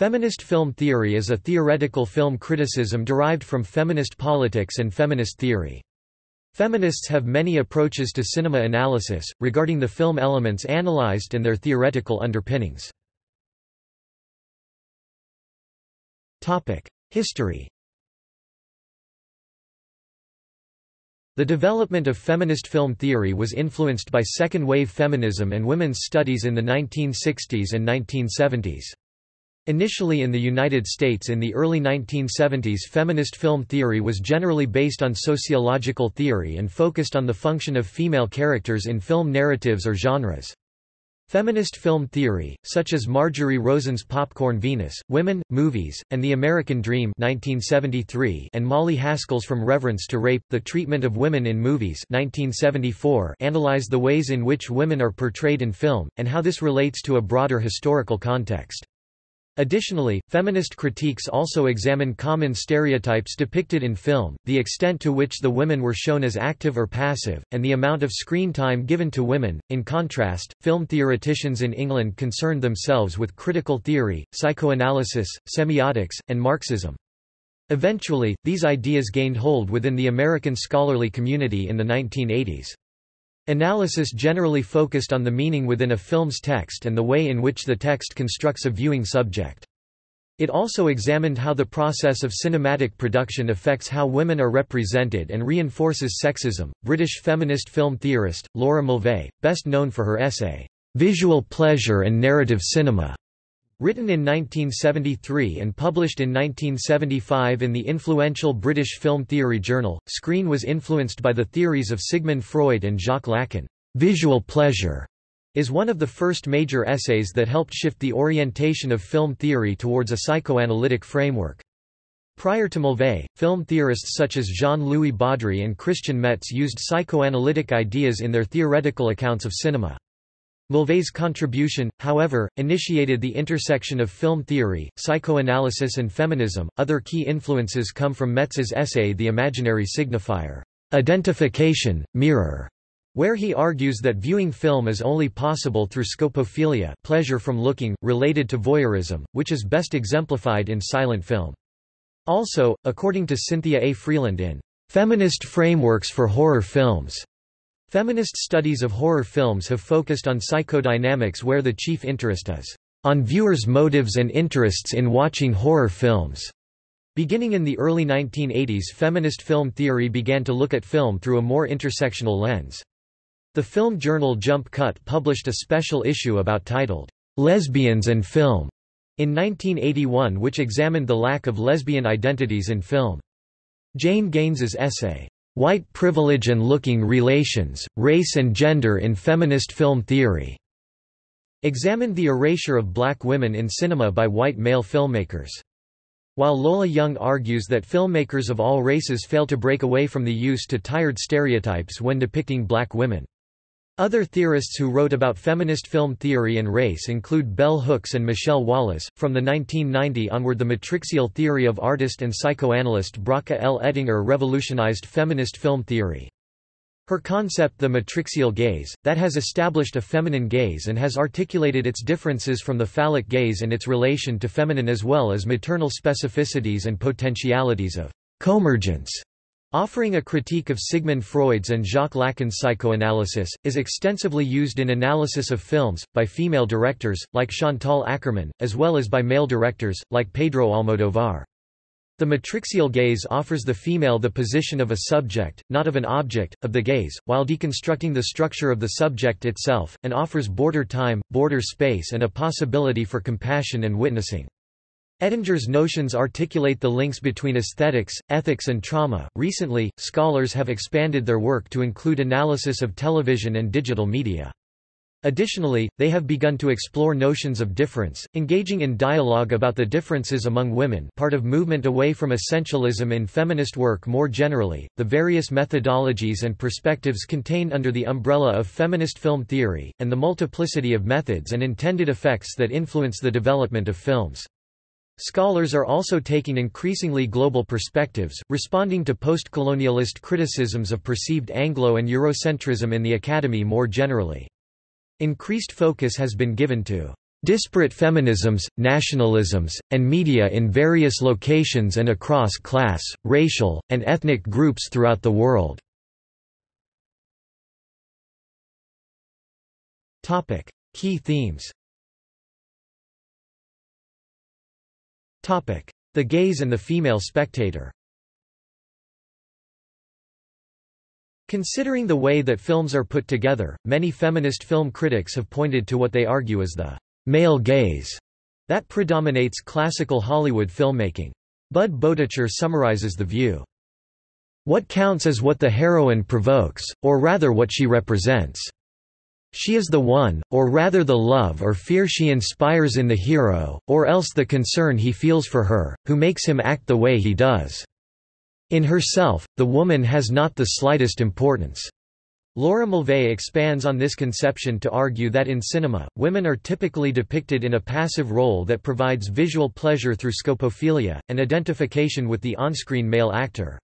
Feminist film theory is a theoretical film criticism derived from feminist politics and feminist theory. Feminists have many approaches to cinema analysis, regarding the film elements analyzed and their theoretical underpinnings. History The development of feminist film theory was influenced by second-wave feminism and women's studies in the 1960s and 1970s. Initially in the United States in the early 1970s feminist film theory was generally based on sociological theory and focused on the function of female characters in film narratives or genres. Feminist film theory, such as Marjorie Rosen's Popcorn Venus, Women, Movies, and The American Dream 1973 and Molly Haskell's From Reverence to Rape, The Treatment of Women in Movies 1974 analyze the ways in which women are portrayed in film, and how this relates to a broader historical context. Additionally, feminist critiques also examine common stereotypes depicted in film, the extent to which the women were shown as active or passive, and the amount of screen time given to women. In contrast, film theoreticians in England concerned themselves with critical theory, psychoanalysis, semiotics, and Marxism. Eventually, these ideas gained hold within the American scholarly community in the 1980s. Analysis generally focused on the meaning within a film's text and the way in which the text constructs a viewing subject. It also examined how the process of cinematic production affects how women are represented and reinforces sexism. British feminist film theorist, Laura Mulvey, best known for her essay, Visual Pleasure and Narrative Cinema, Written in 1973 and published in 1975 in the influential British Film Theory Journal, Screen was influenced by the theories of Sigmund Freud and Jacques Lacan. Visual pleasure is one of the first major essays that helped shift the orientation of film theory towards a psychoanalytic framework. Prior to Mulvey, film theorists such as Jean-Louis Baudry and Christian Metz used psychoanalytic ideas in their theoretical accounts of cinema. Mulvey's contribution, however, initiated the intersection of film theory, psychoanalysis and feminism. Other key influences come from Metz's essay The Imaginary Signifier, Identification, Mirror, where he argues that viewing film is only possible through scopophilia pleasure from looking, related to voyeurism, which is best exemplified in silent film. Also, according to Cynthia A. Freeland in Feminist Frameworks for Horror Films, Feminist studies of horror films have focused on psychodynamics where the chief interest is on viewers' motives and interests in watching horror films. Beginning in the early 1980s feminist film theory began to look at film through a more intersectional lens. The film journal Jump Cut published a special issue about titled, Lesbians and Film, in 1981 which examined the lack of lesbian identities in film. Jane Gaines's essay, White Privilege and Looking Relations, Race and Gender in Feminist Film Theory, examined the erasure of black women in cinema by white male filmmakers. While Lola Young argues that filmmakers of all races fail to break away from the use to tired stereotypes when depicting black women. Other theorists who wrote about feminist film theory and race include Bell Hooks and Michelle Wallace. From the 1990 onward, the matrixial theory of artist and psychoanalyst Bracha L. Ettinger revolutionized feminist film theory. Her concept the matrixial gaze, that has established a feminine gaze and has articulated its differences from the phallic gaze and its relation to feminine as well as maternal specificities and potentialities of coemergence Offering a critique of Sigmund Freud's and Jacques Lacan's psychoanalysis, is extensively used in analysis of films, by female directors, like Chantal Akerman, as well as by male directors, like Pedro Almodovar. The matrixial gaze offers the female the position of a subject, not of an object, of the gaze, while deconstructing the structure of the subject itself, and offers border time, border space and a possibility for compassion and witnessing. Ettinger's notions articulate the links between aesthetics, ethics, and trauma. Recently, scholars have expanded their work to include analysis of television and digital media. Additionally, they have begun to explore notions of difference, engaging in dialogue about the differences among women part of movement away from essentialism in feminist work more generally, the various methodologies and perspectives contained under the umbrella of feminist film theory, and the multiplicity of methods and intended effects that influence the development of films. Scholars are also taking increasingly global perspectives, responding to post-colonialist criticisms of perceived Anglo- and Eurocentrism in the academy more generally. Increased focus has been given to disparate feminisms, nationalisms, and media in various locations and across class, racial, and ethnic groups throughout the world. Key themes The gaze and the female spectator Considering the way that films are put together, many feminist film critics have pointed to what they argue as the male gaze that predominates classical Hollywood filmmaking. Budd Boetticher summarizes the view. What counts is what the heroine provokes, or rather what she represents. She is the one, or rather the love or fear she inspires in the hero, or else the concern he feels for her, who makes him act the way he does. In herself, the woman has not the slightest importance. Laura Mulvey expands on this conception to argue that in cinema, women are typically depicted in a passive role that provides visual pleasure through scopophilia, and identification with the on-screen male actor.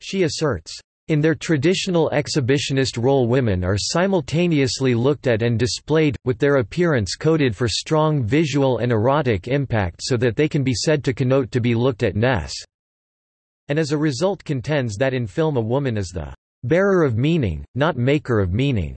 She asserts, in their traditional exhibitionist role women are simultaneously looked at and displayed, with their appearance coded for strong visual and erotic impact so that they can be said to connote to be looked at ness. And as a result contends that in film a woman is the bearer of meaning, not maker of meaning.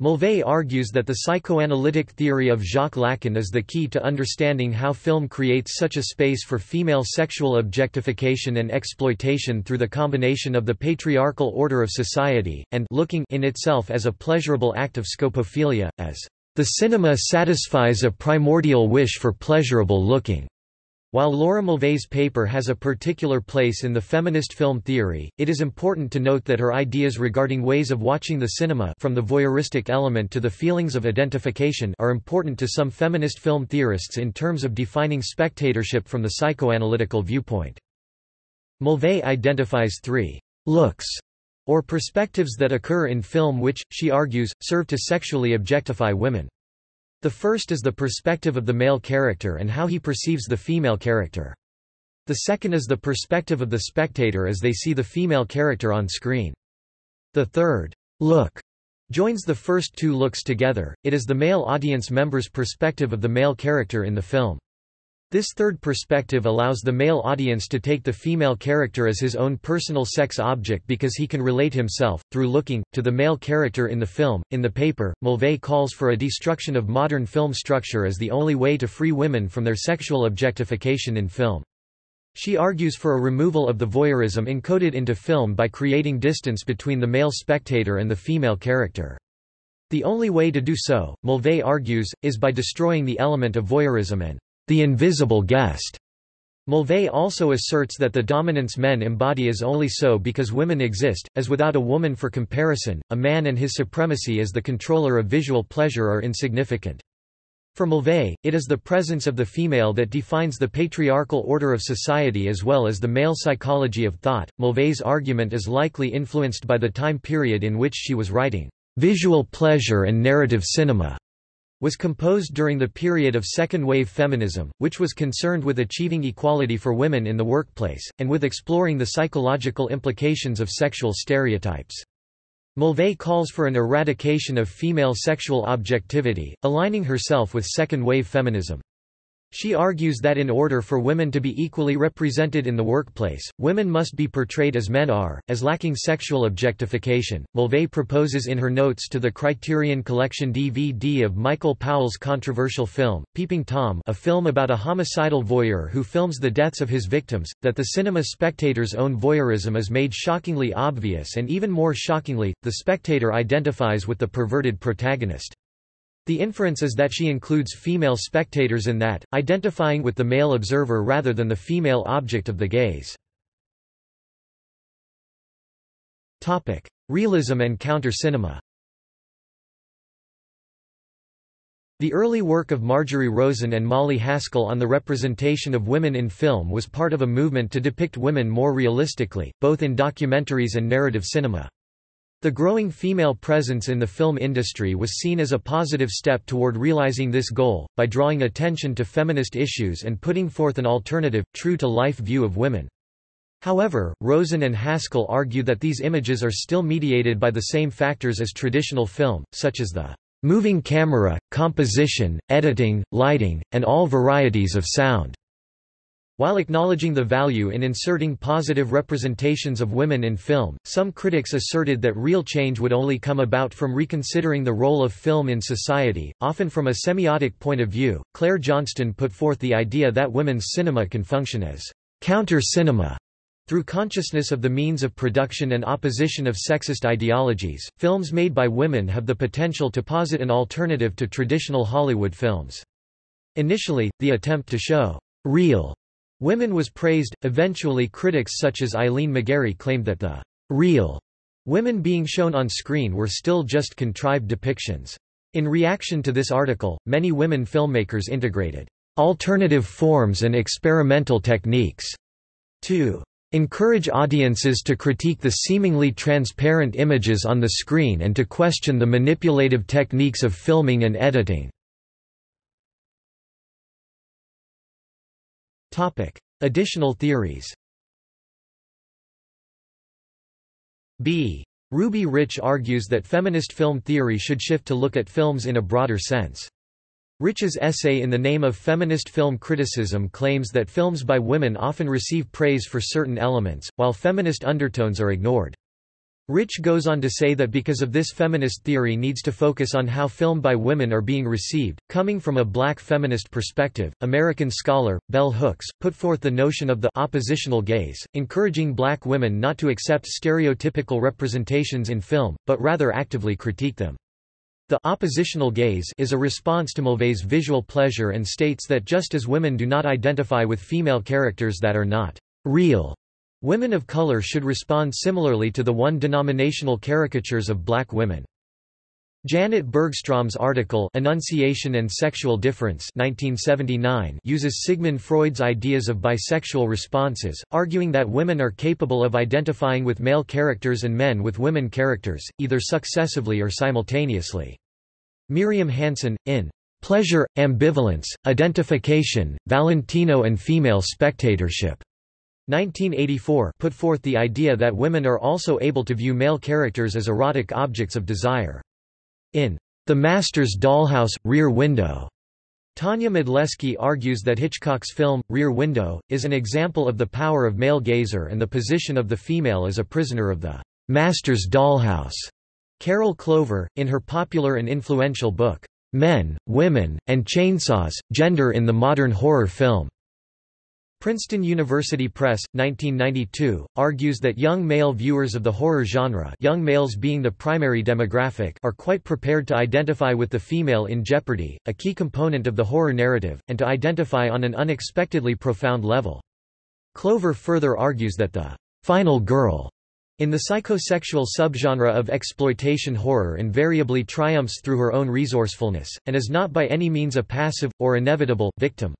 Mulvey argues that the psychoanalytic theory of Jacques Lacan is the key to understanding how film creates such a space for female sexual objectification and exploitation through the combination of the patriarchal order of society, and looking in itself as a pleasurable act of scopophilia, as the cinema satisfies a primordial wish for pleasurable looking. While Laura Mulvey's paper has a particular place in the feminist film theory, it is important to note that her ideas regarding ways of watching the cinema from the voyeuristic element to the feelings of identification are important to some feminist film theorists in terms of defining spectatorship from the psychoanalytical viewpoint. Mulvey identifies three looks or perspectives that occur in film which, she argues, serve to sexually objectify women. The first is the perspective of the male character and how he perceives the female character. The second is the perspective of the spectator as they see the female character on screen. The third, look, joins the first two looks together, it is the male audience member's perspective of the male character in the film. This third perspective allows the male audience to take the female character as his own personal sex object because he can relate himself, through looking, to the male character in the film. In the paper, Mulvey calls for a destruction of modern film structure as the only way to free women from their sexual objectification in film. She argues for a removal of the voyeurism encoded into film by creating distance between the male spectator and the female character. The only way to do so, Mulvey argues, is by destroying the element of voyeurism and the invisible guest. Mulvey also asserts that the dominance men embody is only so because women exist, as without a woman for comparison, a man and his supremacy as the controller of visual pleasure are insignificant. For Mulvey, it is the presence of the female that defines the patriarchal order of society as well as the male psychology of thought. Mulvey's argument is likely influenced by the time period in which she was writing visual pleasure and narrative cinema was composed during the period of second-wave feminism, which was concerned with achieving equality for women in the workplace, and with exploring the psychological implications of sexual stereotypes. Mulvey calls for an eradication of female sexual objectivity, aligning herself with second-wave feminism. She argues that in order for women to be equally represented in the workplace, women must be portrayed as men are, as lacking sexual objectification. Mulvey proposes in her notes to the Criterion Collection DVD of Michael Powell's controversial film, Peeping Tom, a film about a homicidal voyeur who films the deaths of his victims, that the cinema spectator's own voyeurism is made shockingly obvious and even more shockingly, the spectator identifies with the perverted protagonist. The inference is that she includes female spectators in that, identifying with the male observer rather than the female object of the gaze. Realism and counter-cinema The early work of Marjorie Rosen and Molly Haskell on the representation of women in film was part of a movement to depict women more realistically, both in documentaries and narrative cinema. The growing female presence in the film industry was seen as a positive step toward realizing this goal, by drawing attention to feminist issues and putting forth an alternative, true-to-life view of women. However, Rosen and Haskell argue that these images are still mediated by the same factors as traditional film, such as the moving camera, composition, editing, lighting, and all varieties of sound." While acknowledging the value in inserting positive representations of women in film, some critics asserted that real change would only come about from reconsidering the role of film in society, often from a semiotic point of view. Claire Johnston put forth the idea that women's cinema can function as counter-cinema through consciousness of the means of production and opposition of sexist ideologies, films made by women have the potential to posit an alternative to traditional Hollywood films. Initially, the attempt to show real Women was praised, eventually critics such as Eileen McGarry claimed that the real women being shown on screen were still just contrived depictions. In reaction to this article, many women filmmakers integrated alternative forms and experimental techniques to encourage audiences to critique the seemingly transparent images on the screen and to question the manipulative techniques of filming and editing. Topic: Additional theories. B. Ruby Rich argues that feminist film theory should shift to look at films in a broader sense. Rich's essay In the Name of Feminist Film Criticism claims that films by women often receive praise for certain elements, while feminist undertones are ignored. Rich goes on to say that because of this feminist theory needs to focus on how film by women are being received. Coming from a black feminist perspective, American scholar, Bell Hooks, put forth the notion of the oppositional gaze, encouraging black women not to accept stereotypical representations in film, but rather actively critique them. The oppositional gaze is a response to Mulvey's visual pleasure and states that just as women do not identify with female characters that are not real, Women of color should respond similarly to the one-denominational caricatures of black women. Janet Bergstrom's article Enunciation and Sexual Difference 1979 uses Sigmund Freud's ideas of bisexual responses, arguing that women are capable of identifying with male characters and men with women characters, either successively or simultaneously. Miriam Hansen, in Pleasure, Ambivalence, Identification, Valentino and Female Spectatorship 1984 put forth the idea that women are also able to view male characters as erotic objects of desire. In The Master's Dollhouse, Rear Window, Tania Modleski argues that Hitchcock's film, Rear Window, is an example of the power of male gazer and the position of the female as a prisoner of the Master's Dollhouse. Carol Clover, in her popular and influential book, Men, Women, and Chainsaws, Gender in the Modern Horror Film, Princeton University Press, 1992, argues that young male viewers of the horror genre young males being the primary demographic are quite prepared to identify with the female in jeopardy, a key component of the horror narrative, and to identify on an unexpectedly profound level. Clover further argues that the final girl in the psychosexual subgenre of exploitation horror invariably triumphs through her own resourcefulness, and is not by any means a passive, or inevitable, victim.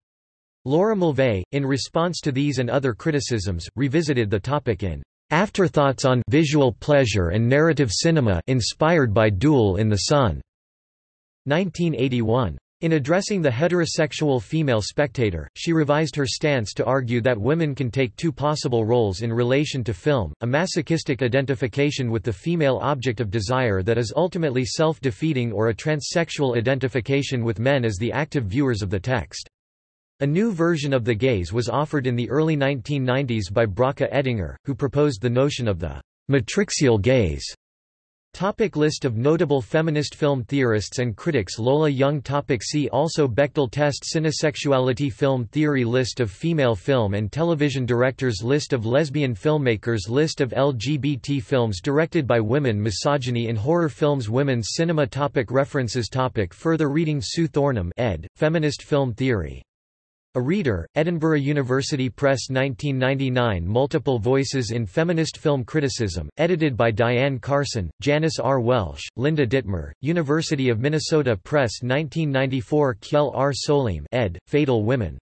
Laura Mulvey, in response to these and other criticisms, revisited the topic in Afterthoughts on Visual Pleasure and Narrative Cinema inspired by Duel in the Sun, 1981. In addressing the heterosexual female spectator, she revised her stance to argue that women can take two possible roles in relation to film, a masochistic identification with the female object of desire that is ultimately self-defeating or a transsexual identification with men as the active viewers of the text. A new version of the gaze was offered in the early 1990s by Bracha Ettinger, who proposed the notion of the matrixial gaze. Topic list of notable feminist film theorists and critics Lola Young topic See also Bechdel test Cinesexuality Film theory List of female film and television directors List of lesbian filmmakers List of LGBT films directed by women Misogyny in horror films Women's cinema topic References topic Further reading Sue Thornham ed., Feminist Film Theory a Reader, Edinburgh University Press 1999 Multiple Voices in Feminist Film Criticism, edited by Diane Carson, Janice R. Welsch, Linda Dittmar, University of Minnesota Press 1994 Kjell R. Solheim ed., Fatal Women.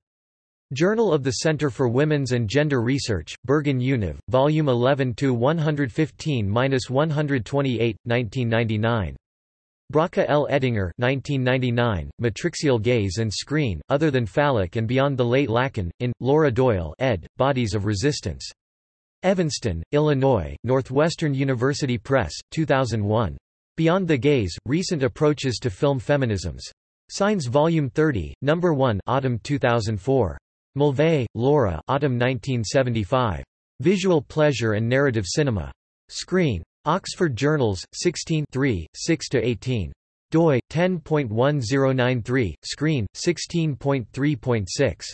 Journal of the Center for Women's and Gender Research, Bergen Univ, Volume 11 to 115-128, 1999. Bracha L. Ettinger 1999, Matrixial Gaze and Screen, Other Than Phallic and Beyond the Late Lacan, in, Laura Doyle ed., Bodies of Resistance. Evanston, Illinois, Northwestern University Press, 2001. Beyond the Gaze, Recent Approaches to Film Feminisms. Signs Volume 30, No. 1 Autumn 2004. Mulvey, Laura Autumn 1975. Visual Pleasure and Narrative Cinema. Screen. Oxford Journals, 16 6–18 doi 10.1093 screen 16.3.6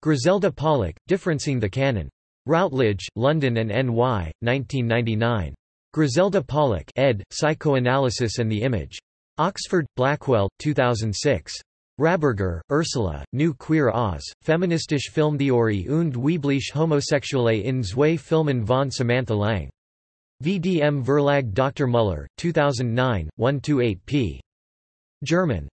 Griselda Pollock differencing the canon. Routledge London and NY 1999 Griselda Pollock ed. Psychoanalysis and the Image. Oxford Blackwell 2006 Raberger, Ursula, New Queer Oz, Feministische Filmtheorie und weibliche Homosexuelle in zwei Filmen von Samantha Lang VDM Verlag Dr. Muller, 2009, 128 p. German.